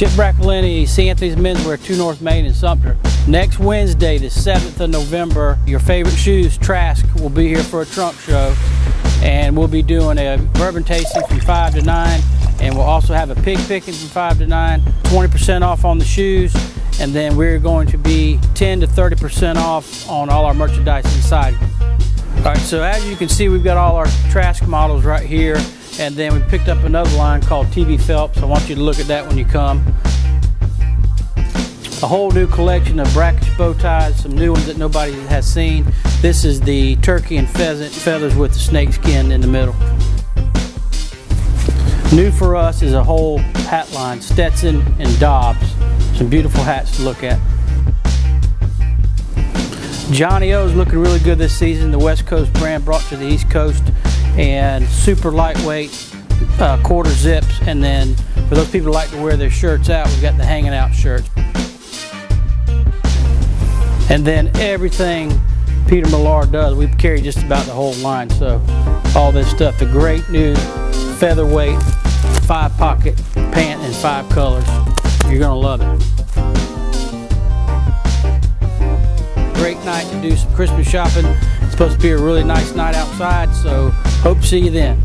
Chip Braccolini, C. Anthony's Menswear, 2 North Main in Sumter. Next Wednesday, the 7th of November, your favorite shoes, Trask, will be here for a trunk show. And we'll be doing a bourbon tasting from 5 to 9. And we'll also have a pig picking from 5 to 9. 20% off on the shoes. And then we're going to be 10 to 30% off on all our merchandise inside. All right, so as you can see, we've got all our Trask models right here. And then we picked up another line called T.B. Phelps. I want you to look at that when you come. A whole new collection of brackish bow ties, some new ones that nobody has seen. This is the turkey and pheasant feathers with the snake skin in the middle. New for us is a whole hat line, Stetson and Dobbs. Some beautiful hats to look at. johnnie-O is looking really good this season. The West Coast brand brought to the East Coast and super lightweight uh, quarter zips. And then for those people who like to wear their shirts out, we've got the hanging out shirts. And then everything Peter Millar does, we carry just about the whole line. So all this stuff, the great new featherweight five pocket pant in five colors. You're gonna love it. Great night to do some Christmas shopping. It's supposed to be a really nice night outside, so hope to see you then.